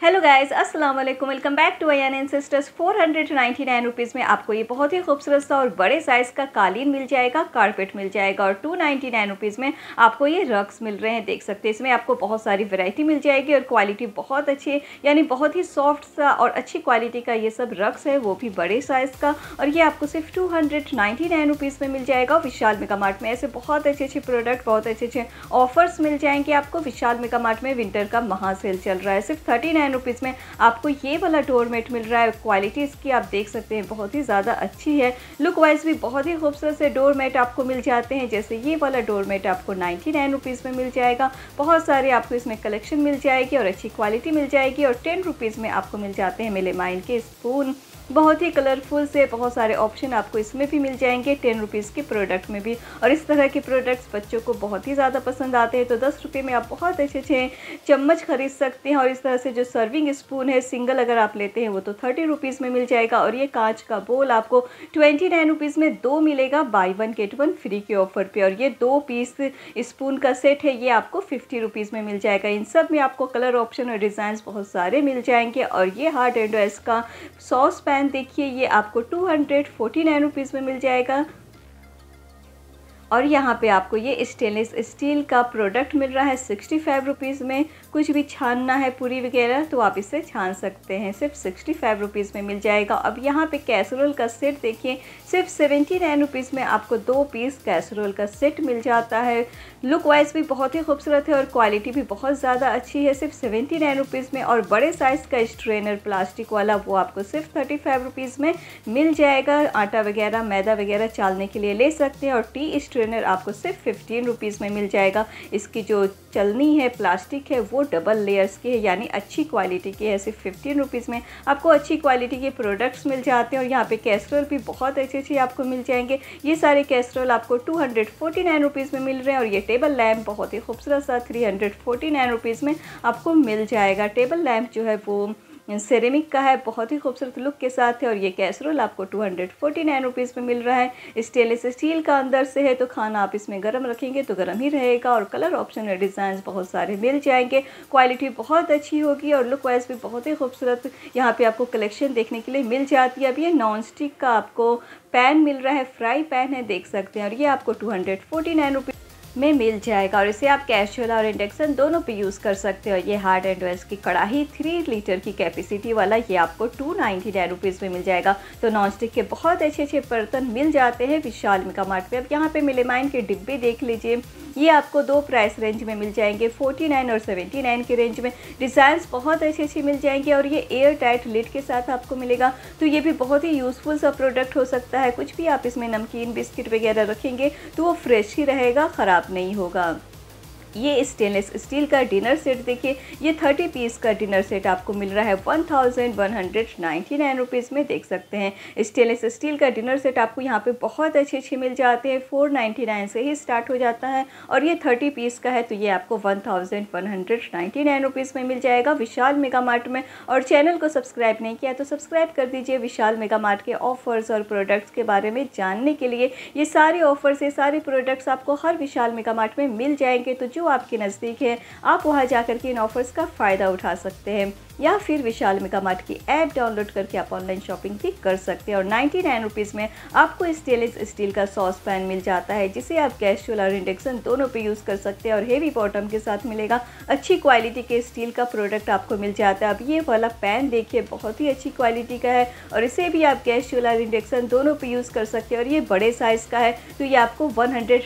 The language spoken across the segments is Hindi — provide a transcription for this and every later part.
हेलो गाइस अस्सलाम वालेकुम welcome back to I N N sisters four hundred ninety nine rupees में आपको ये बहुत ही खूबसूरत सा और बड़े साइज़ का कालीन मिल जाएगा कारपेट मिल जाएगा और टू नाइन्टी नाइन रुपीज़ में आपको ये रग्स मिल रहे हैं। देख सकते हैं, इसमें आपको बहुत सारी वैरायटी मिल जाएगी और क्वालिटी बहुत अच्छी यानी बहुत ही सॉफ्ट सा और अच्छी क्वालिटी का ये सब रग्स है, वो भी बड़े साइज़ का। और ये आपको सिर्फ़ टू हंड्रेड नाइन रुपीज़ में मिल जाएगा विशाल मेगा मार्ट में ऐसे बहुत अच्छे अच्छे प्रोडक्ट बहुत अच्छे अच्छे ऑफर्स मिल जाएँगे आपको। विशाल मेगा मार्ट में विंटर का महासेल चल रहा है। सिर्फ़ थर्टी नाइन रुपीज़ में आपको ये वाला डोरमेट मिल रहा है। क्वालिटी इसकी आप देख सकते हैं, बहुत ही ज़्यादा अच्छी है। लुक वाइज भी बहुत ही खूबसूरत से डोरमेट आपको मिल जाते हैं। जैसे ये वाला डोरमेट आपको नाइन्टी नाइन रुपीज़ में मिल जाएगा। बहुत सारे आपको इसमें कलेक्शन मिल जाएगी और अच्छी क्वालिटी मिल जाएगी और टेन रुपीज़ में आपको मिल जाते हैं मिले माइन के स्पून। बहुत ही कलरफुल से बहुत सारे ऑप्शन आपको इसमें भी मिल जाएँगे टेन रुपीज़ के प्रोडक्ट में भी। और इस तरह के प्रोडक्ट्स बच्चों को बहुत ही ज़्यादा पसंद आते हैं तो दस रुपये में आप बहुत अच्छे अच्छे चम्मच खरीद सकते हैं। और इस तरह से जो सर्विंग स्पून है सिंगल अगर आप लेते हैं, वो तो थर्टी रुपीज़ में मिल जाएगा। और ये कांच का बोल आपको ट्वेंटी नाइन रुपीज़ में दो मिलेगा buy one get one free के ऑफ़र पर और ये दो पीस स्पून का सेट है, ये आपको फिफ्टी रुपीज़ में मिल जाएगा। इन सब में आपको कलर ऑप्शन और डिज़ाइन बहुत सारे मिल जाएँगे। और ये हार्ट एंड का सॉस पैन पैन देखिए ये आपको two hundred forty nine rupees में मिल जाएगा। और यहाँ पे आपको ये स्टेनलेस स्टील का प्रोडक्ट मिल रहा है सिक्सटी फाइव रुपीज़ में। कुछ भी छानना है पूरी वगैरह तो आप इसे छान सकते हैं। सिर्फ़ सिक्सटी फाइव रुपीज़ में मिल जाएगा। अब यहाँ पे कैसरोल का सेट देखिए, सिर्फ़ सेवेंटी नाइन रुपीज़ में आपको दो पीस कैसरोल का सेट मिल जाता है। लुक वाइज भी बहुत ही खूबसूरत है और क्वालिटी भी बहुत ज़्यादा अच्छी है। सिर्फ़ सेवेंटी नाइन रुपीज़ में और बड़े साइज़ का स्ट्रेनर प्लास्टिक वाला, वो आपको सिर्फ़ थर्टी फाइव रुपीज़ में मिल जाएगा। आटा वगैरह, मैदा वगैरह चालने के लिए ले सकते हैं और टी स्ट्रेनर आपको सिर्फ़ फिफ्टीन रुपीज़ में मिल जाएगा। इसकी जो चलनी है प्लास्टिक है, वो डबल लेयर्स की है, यानी अच्छी क्वालिटी की है। सिर्फ़ फिफ्टीन रुपीज़ में आपको अच्छी क्वालिटी के प्रोडक्ट्स मिल जाते हैं और यहाँ पे कैस्ट्रोल भी बहुत अच्छे अच्छी आपको मिल जाएँगे। ये सारे कैस्ट्रोल आपको टू हंड्रेड नाइन रुपीज़ में मिल रहे हैं और ये टेबल लैम्प बहुत ही खूबसूरत सा three hundred forty nine rupees में आपको मिल जाएगा। टेबल लैम्प जो है वो सेरेमिक का है, बहुत ही खूबसूरत लुक के साथ है और ये कैसरोल आपको two hundred forty nine rupees में मिल रहा है। स्टेनलेस स्टील का अंदर से है तो खाना आप इसमें गर्म रखेंगे तो गर्म ही रहेगा और कलर ऑप्शन और डिज़ाइन बहुत सारे मिल जाएँगे। क्वालिटी बहुत अच्छी होगी और लुक वाइज भी बहुत ही खूबसूरत। यहाँ पर आपको कलेक्शन देखने के लिए मिल जाती है। अब ये नॉन स्टिक का आपको पैन मिल रहा है फ्राई पैन है, देख सकते हैं। और ये आपको two hundred forty nine rupees में मिल जाएगा और इसे आप कैशुअल और इंडक्शन दोनों पे यूज़ कर सकते हो। ये हार्ड एंड वेल्स की कढ़ाई थ्री लीटर की कैपेसिटी वाला ये आपको टू नाइन्टी नाइन रुपीज़ में मिल जाएगा। तो नॉन स्टिक के बहुत अच्छे अच्छे बर्तन मिल जाते हैं विशाल मिका मार्ट पे। अब यहाँ पे मिलेमाइन के डिब्बे देख लीजिए। ये आपको दो प्राइस रेंज में मिल जाएँगे 49 और 79 के रेंज में। डिज़ाइंस बहुत अच्छी अच्छे मिल जाएँगे और ये एयर टाइट लिड के साथ आपको मिलेगा। तो ये भी बहुत ही यूज़फुल सा प्रोडक्ट हो सकता है। कुछ भी आप इसमें नमकीन, बिस्किट वगैरह रखेंगे तो वो फ्रेश ही रहेगा, ख़राब नहीं होगा। ये स्टेनलेस स्टील का डिनर सेट देखिए, ये थर्टी पीस का डिनर सेट आपको मिल रहा है one thousand one hundred ninety nine rupees में, देख सकते हैं। स्टेनलेस स्टील का डिनर सेट आपको यहाँ पे बहुत अच्छे अच्छे मिल जाते हैं फोर नाइन्टी नाइन से ही स्टार्ट हो जाता है। और ये थर्टी पीस का है तो ये आपको one thousand one hundred ninety nine rupees में मिल जाएगा विशाल मेगा मार्ट में। और चैनल को सब्सक्राइब नहीं किया तो सब्सक्राइब कर दीजिए विशाल मेगा मार्ट के ऑफर्स और प्रोडक्ट्स के बारे में जानने के लिए। ये सारे ऑफर्स ये सारे प्रोडक्ट्स आपको हर विशाल मेगा मार्ट में मिल जाएँगे तो जो जो आपके नज़दीक है, आप वहाँ जाकर के इन ऑफ़र्स का फ़ायदा उठा सकते हैं। या फिर विशाल मेगा मार्ट की ऐप डाउनलोड करके आप ऑनलाइन शॉपिंग भी कर सकते हैं। और नाइन्टी नाइन रुपीज़ में आपको स्टेनलेस स्टील का सॉस पैन मिल जाता है, जिसे आप कैशुअल और इंडक्शन दोनों पे यूज़ कर सकते हैं। और हेवी बॉटम के साथ मिलेगा, अच्छी क्वालिटी के स्टील का प्रोडक्ट आपको मिल जाता है। अब ये वाला पैन देखिए, बहुत ही अच्छी क्वालिटी का है और इसे भी आप कैशुअल और इंडक्शन दोनों पर यूज़ कर सकते हैं। और ये बड़े साइज़ का है तो ये आपको वन हंड्रेड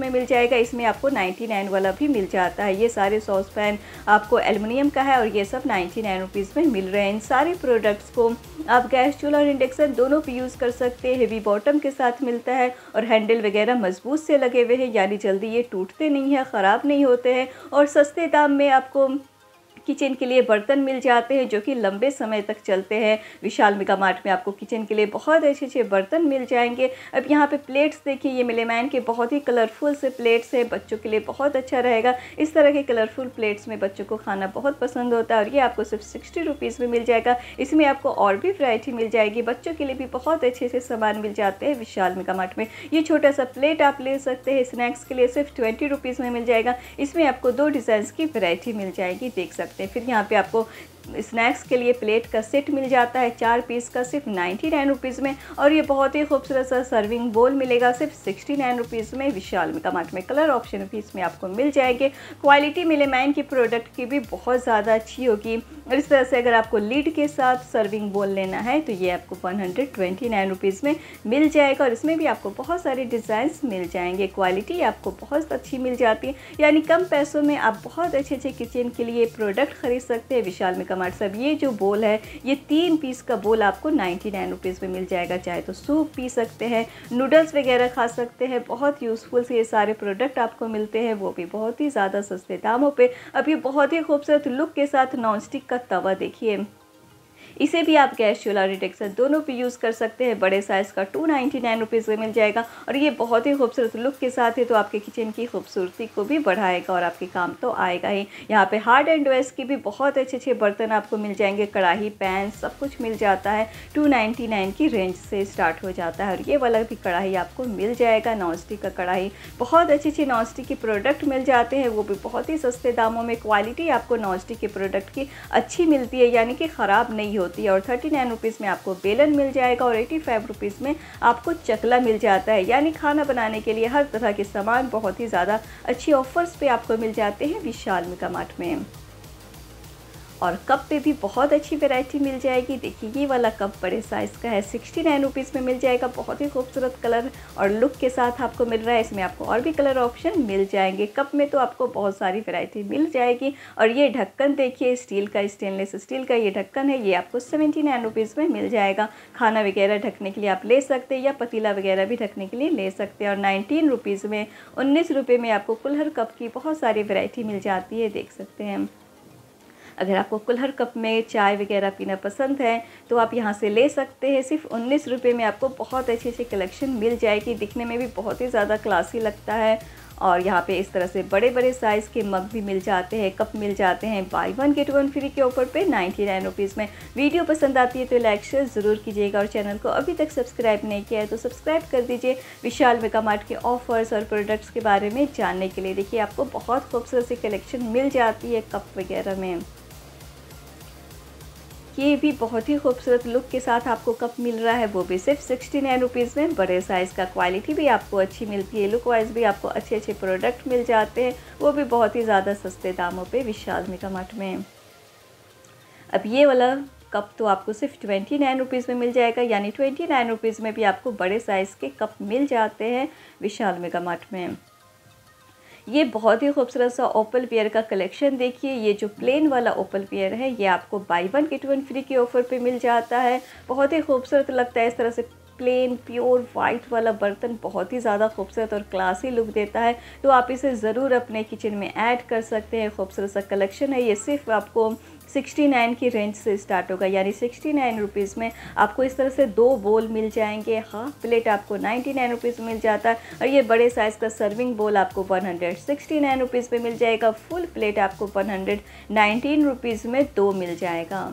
में मिल जाएगा। इसमें आपको नाइन्टी नाइन वाला भी मिल जाता है। ये सारे सॉस पैन आपको एलमिनियम का है और ये सब नाइन्टी नाइन में मिल रहे हैं। इन सारे प्रोडक्ट्स को आप गैस, चूल्हा और इंडक्शन दोनों पे यूज़ कर सकते हैं। हेवी बॉटम के साथ मिलता है और हैंडल वगैरह मज़बूत से लगे हुए हैं। यानी जल्दी ये टूटते नहीं है, ख़राब नहीं होते हैं और सस्ते दाम में आपको किचन के लिए बर्तन मिल जाते हैं जो कि लंबे समय तक चलते हैं। विशाल मेगा मार्ट में आपको किचन के लिए बहुत अच्छे अच्छे बर्तन मिल जाएँगे। अब यहाँ पे प्लेट्स देखिए, ये मिलेमैन के बहुत ही कलरफुल से प्लेट्स हैं। बच्चों के लिए बहुत अच्छा रहेगा। इस तरह के कलरफुल प्लेट्स में बच्चों को खाना बहुत पसंद होता है और ये आपको सिर्फ़ सिक्सटी रुपीज़ में मिल जाएगा। इसमें आपको और भी वरायटी मिल जाएगी। बच्चों के लिए भी बहुत अच्छे से सामान मिल जाते हैं विशाल मेगा मार्ट में। ये छोटा सा प्लेट आप ले सकते हैं। स्नैक्स के लिए सिर्फ़ ट्वेंटी रुपीज़ में मिल जाएगा। इसमें आपको दो डिज़ाइन की वरायटी मिल जाएगी, देख सकते सकते हैं। फिर यहाँ पे आपको स्नैक्स के लिए प्लेट का सेट मिल जाता है, चार पीस का सिर्फ़ नाइन्टी नाइन रुपीज़ में और ये बहुत ही खूबसूरत सा सर्विंग बोल मिलेगा सिर्फ़ सिक्सटी नाइन रुपीज़ में। विशाल मेगा में कलर ऑप्शन भी इसमें आपको मिल जाएँगे। क्वालिटी मिले मिलेमैन की प्रोडक्ट की भी बहुत ज़्यादा अच्छी होगी। और इस तरह से अगर आपको लीड के साथ सर्विंग बोल लेना है तो ये आपको one hundred twenty nine rupees में मिल जाएगा और इसमें भी आपको बहुत सारे डिज़ाइंस मिल जाएँगे। क्वालिटी आपको बहुत अच्छी मिल जाती है। यानी कम पैसों में आप बहुत अच्छे अच्छे किचन के लिए प्रोडक्ट खरीद सकते हैं। विशाल में कमाट सब, ये जो बोल है, ये तीन पीस का बोल आपको नाइन्टी नाइन रुपीज़ में मिल जाएगा। चाहे तो सूप पी सकते हैं नूडल्स वगैरह खा सकते हैं, बहुत यूज़फुल से ये सारे प्रोडक्ट आपको मिलते हैं, वो भी बहुत ही ज़्यादा सस्ते दामों पर अब ये बहुत ही खूबसूरत लुक के साथ नॉन का तवा देखिए। इसे भी आप गैस, चूल्हा रिटेक्सर दोनों पे यूज़ कर सकते हैं। बड़े साइज़ का टू नाइन्टी नाइन रुपीज़ में मिल जाएगा। और ये बहुत ही खूबसूरत लुक के साथ है तो आपके किचन की खूबसूरती को भी बढ़ाएगा और आपके काम तो आएगा ही। यहाँ पर हार्ड एंड वेस्ट की भी बहुत अच्छे अच्छे बर्तन आपको मिल जाएँगे। कढ़ाई पैन सब कुछ मिल जाता है। टू की रेंज से स्टार्ट हो जाता है। और ये वाला भी कढ़ाई आपको मिल जाएगा नॉन का कढ़ाई। बहुत अच्छी अच्छी नॉन स्टिक की प्रोडक्ट मिल जाते हैं। वो भी बहुत ही सस्ते दामों में क्वालिटी आपको नॉन स्टिक के प्रोडक्ट की अच्छी मिलती है, यानी कि ख़राब नहीं होती है और थर्टी नाइन रुपीज़ में आपको बेलन मिल जाएगा और एटी फाइव रुपीज़ में आपको चकला मिल जाता है। यानी खाना बनाने के लिए हर तरह के सामान बहुत ही ज़्यादा अच्छी ऑफ़र्स पे आपको मिल जाते हैं विशाल मिका मार्ट में। और कप पे भी बहुत अच्छी वैरायटी मिल जाएगी। देखिए, ये वाला कप बड़े साइज़ का है सिक्सटी नाइन रुपीज़ में मिल जाएगा। बहुत ही खूबसूरत कलर और लुक के साथ आपको मिल रहा है। इसमें आपको और भी कलर ऑप्शन मिल जाएँगे। कप में तो आपको बहुत सारी वैरायटी मिल जाएगी। और ये ढक्कन देखिए स्टील का स्टेनलेस स्टील का ये ढक्कन है। ये आपको सेवेंटी नाइन रुपीज़ में मिल जाएगा। खाना वगैरह ढकने के लिए आप ले सकते हैं या पतीला वगैरह भी ढकने के लिए ले सकते हैं। और नाइनटीन रुपीज़ में, उन्नीस रुपये में आपको कुल्हर कप की बहुत सारी वैरायटी मिल जाती है, देख सकते हैं अगर आपको कुल्हर कप में चाय वगैरह पीना पसंद है तो आप यहाँ से ले सकते हैं। सिर्फ़ उन्नीस रुपये में आपको बहुत अच्छी अच्छी कलेक्शन मिल जाएगी। दिखने में भी बहुत ही ज़्यादा क्लासी लगता है। और यहाँ पे इस तरह से बड़े बड़े साइज़ के मग भी मिल जाते हैं, कप मिल जाते हैं। Buy one get one free के ऊपर पे नाइन्टी नाइन रुपीज़ में। वीडियो पसंद आती है तो लाइक शेयर ज़रूर कीजिएगा और चैनल को अभी तक सब्सक्राइब नहीं किया है तो सब्सक्राइब कर दीजिए। विशाल मेगा मार्ट के ऑफर्स और प्रोडक्ट्स के बारे में जानने के लिए देखिए आपको बहुत खूबसूरत सी कलेक्शन मिल जाती है कप वगैरह में। ये भी बहुत ही खूबसूरत लुक के साथ आपको कप मिल रहा है, वो भी सिर्फ़ सिक्सटी नाइन रुपीज़ में। बड़े साइज़ का क्वालिटी भी आपको अच्छी मिलती है लुक वाइज भी आपको अच्छे अच्छे प्रोडक्ट मिल जाते हैं, वो भी बहुत ही ज़्यादा सस्ते दामों पे विशाल मेगा मठ में। अब ये वाला कप तो आपको सिर्फ़ ट्वेंटी नाइन रुपीज़ में मिल जाएगा, यानी ट्वेंटी नाइन रुपीज़ में भी आपको बड़े साइज़ के कप मिल जाते हैं विशाल मेगा मठ में। ये बहुत ही खूबसूरत सा ओपल पेयर का कलेक्शन देखिए, ये जो प्लेन वाला ओपल पेयर है, ये आपको buy one get one free के ऑफ़र पे मिल जाता है। बहुत ही खूबसूरत लगता है इस तरह से प्लेन प्योर वाइट वाला बर्तन, बहुत ही ज़्यादा खूबसूरत और क्लासी लुक देता है। तो आप इसे ज़रूर अपने किचन में ऐड कर सकते हैं, खूबसूरत सा कलेक्शन है। ये सिर्फ़ आपको सिक्सटी नाइन की रेंज से स्टार्ट होगा, यानी सिक्सटी नाइन रुपीज़ में आपको इस तरह से दो बोल मिल जाएँगे। हाफ़ प्लेट आपको नाइन्टी नाइन रुपीज़ मिल जाता है और ये बड़े साइज़ का सर्विंग बोल आपको one hundred sixty nine rupees में मिल जाएगा। फुल प्लेट आपको वन हंड्रेड नाइनटीन रुपीज़ में दो मिल जाएगा।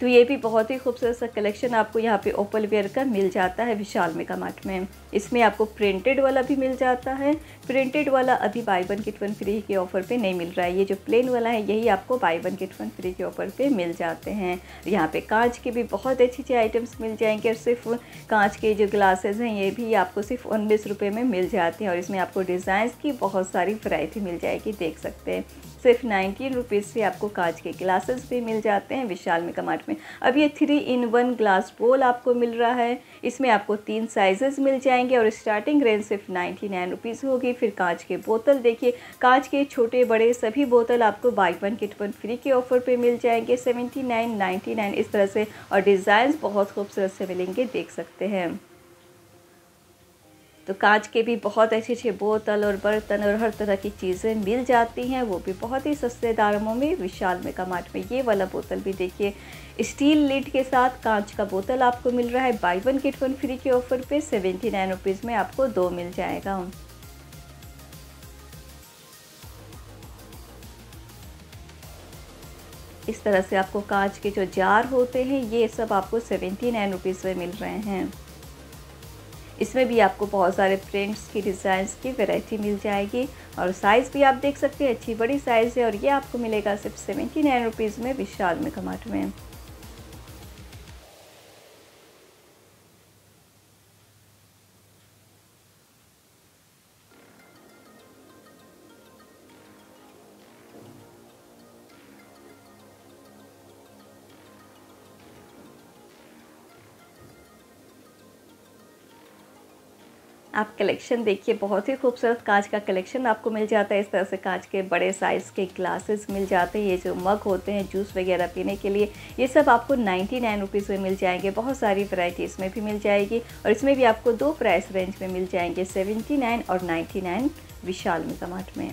तो ये भी बहुत ही खूबसूरत सा कलेक्शन आपको यहाँ पे ओपल वेयर का मिल जाता है विशाल मेगा मार्ट में। इसमें आपको प्रिंटेड वाला भी मिल जाता है। प्रिंटेड वाला अभी buy one get one free के ऑफ़र पे नहीं मिल रहा है। ये जो प्लेन वाला है, यही आपको buy one get one free के ऑफ़र पे मिल जाते हैं। यहाँ पे कांच के भी बहुत अच्छी अच्छी आइटम्स मिल जाएँगे और सिर्फ़ कांच के जो ग्लासेज हैं, ये भी आपको सिर्फ़ उन्नीस रुपये में मिल जाते हैं। और इसमें आपको डिज़ाइंस की बहुत सारी वैरायटी मिल जाएगी, देख सकते हैं। सिर्फ़ नाइनटीन रुपीज़ से आपको कांच के ग्लासेस भी मिल जाते हैं विशाल मेगा मार्ट में। अब ये थ्री इन वन ग्लास बोल आपको मिल रहा है। इसमें आपको तीन साइजेस मिल जाएँगे और स्टार्टिंग रेंज सिर्फ़ नाइन्टी नाइन रुपीज़ होगी। फिर कांच के बोतल देखिए। कांच के छोटे बड़े सभी बोतल आपको buy one get one free के ऑफ़र पर मिल जाएँगे। सेवेंटी नाइन नाइन्टी नाइन इस तरह से और डिज़ाइन बहुत खूबसूरत से मिलेंगे, देख सकते हैं। तो कांच के भी बहुत अच्छे अच्छे बोतल और बर्तन और हर तरह की चीज़ें मिल जाती हैं, वो भी बहुत ही सस्ते दामों में, विशाल मेगा मार्ट में ये वाला बोतल भी देखिए। स्टील लिड के साथ कांच का बोतल आपको मिल रहा है buy one get one free के ऑफ़र पे सेवेंटी नाइन रुपीज़ में आपको दो मिल जाएगा। इस तरह से आपको कांच के जो जार होते हैं, ये सब आपको सेवेंटी नाइन रुपीज़ में मिल रहे हैं। इसमें भी आपको बहुत सारे प्रिंट्स की डिज़ाइंस की वैरायटी मिल जाएगी। और साइज़ भी आप देख सकते हैं, अच्छी बड़ी साइज़ है और ये आपको मिलेगा सिर्फ़ सेवेंटी नाइन रुपीज़ में विशाल में कमाट में। आप कलेक्शन देखिए, बहुत ही खूबसूरत कांच का कलेक्शन आपको मिल जाता है। इस तरह से कांच के बड़े साइज़ के ग्लासेस मिल जाते हैं। ये जो मग होते हैं जूस वगैरह पीने के लिए, ये सब आपको नाइन्टी नाइन रुपीज़ में मिल जाएँगे। बहुत सारी वैरायटी इसमें भी मिल जाएगी और इसमें भी आपको दो प्राइस रेंज में मिल जाएँगे सेवेंटी नाइन और नाइन्टी नाइन विशाल में टमाट में।